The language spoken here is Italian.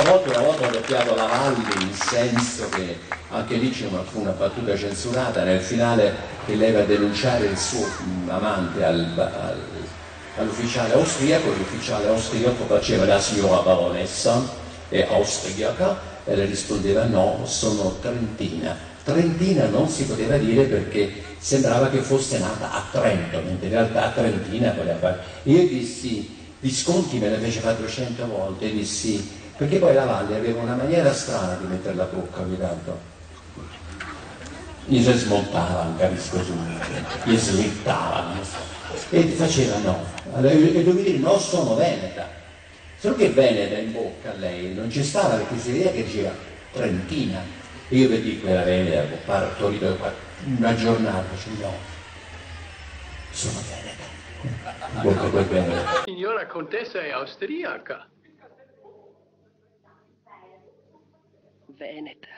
a volte una volta ho doppiato la Valli in senso che anche lì c'è una, una, battuta censurata nel finale che lei va a denunciare il suo amante al, al, all'ufficiale austriaco, l'ufficiale austriaco faceva la signora baronessa è austriaca e le rispondeva no, sono trentina. Trentina non si poteva dire perché sembrava che fosse nata a Trento, mentre in realtà Trentina voleva fare. Io dissi, Visconti me ne fece fare 200 volte, e dissi, perché poi la Valle aveva una maniera strana di mettere la bocca ogni tanto. Gli si smontava anche capisco subito, gli slittava, e faceva no. E dovevi dire no, sono veneta. Solo che veneta in bocca a lei non ci stava perché si vedeva che diceva trentina. E io per dire quella veneta, partorito una giornata, cioè no, sono veneta. Bocca quel veneta. Signora contessa è austriaca. Veneta.